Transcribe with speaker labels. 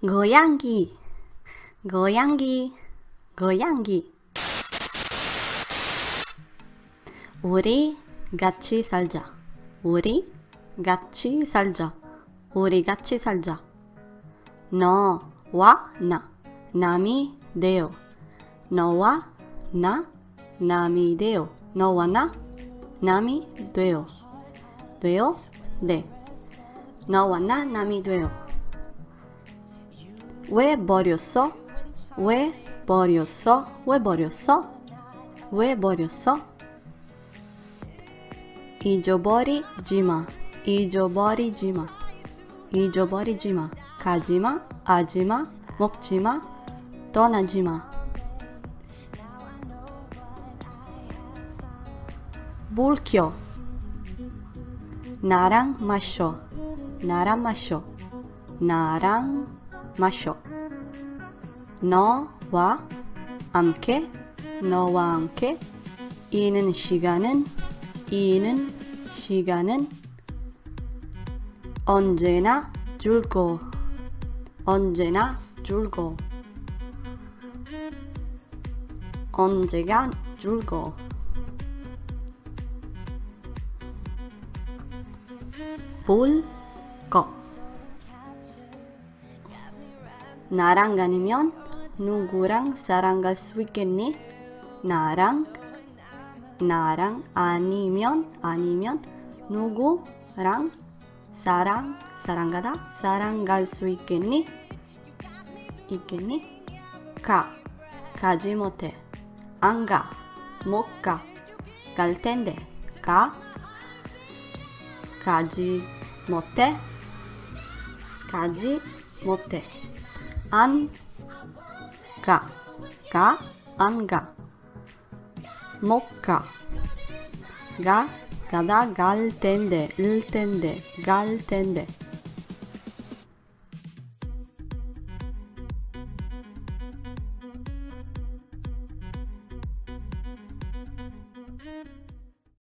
Speaker 1: 고양이 고양이 고양이 우리 같이 살자. 우리 같이 살자. 우리 같이 살자. 너와 나. 남이 되어 너와 나. 남이 되어 너와 나. 남이 되어 되어 네. 너와 나 남이 되어 왜 버렸어? 왜 버렸어? 왜 버렸어? 왜 버렸어? 잊어버리지 마. 잊어버리지 마. 잊어버리지 마. 가지 마. 하지 마. 먹지 마. 떠나지 마. 뭘 켜? 나랑 마셔. 나랑 마셔. 나랑 마셔. 너와 함께 너와 함께 이는 시간은 이는 시간은 언제나 줄고 언제나 줄고 언제가 줄고 볼 것 나랑 아니면 누구랑 사랑 갈수 있겠니? 나랑 나랑 아니면 아니면 누구랑 사랑 사랑가다 사랑 갈수 있겠니? 있겠니? 가 가지 못해 안가 못가 갈 텐데 가 가지 못해 가지 못해 안가가안가못가가 가다 갈 텐데 일 텐데 갈 텐데